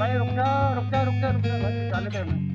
भाई रुक जा रुक जा रुक जा रुक जा भाई चालू दे।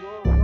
Whoa.